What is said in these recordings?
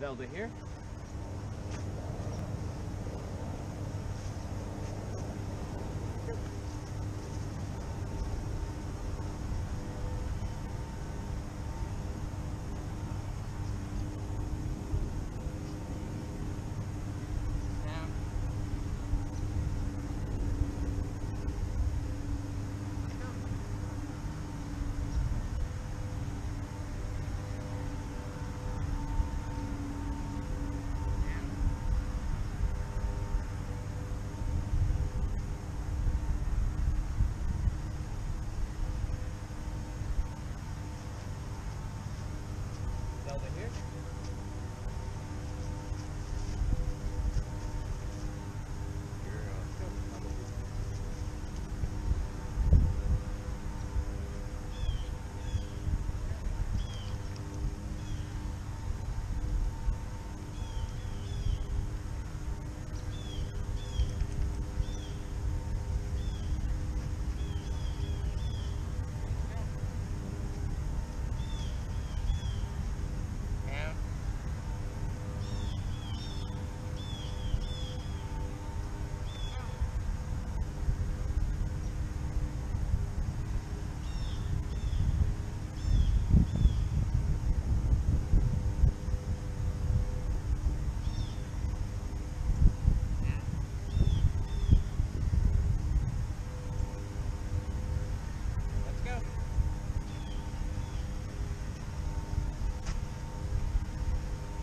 Zelda here. over here.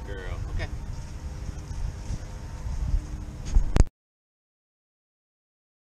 girl. Okay.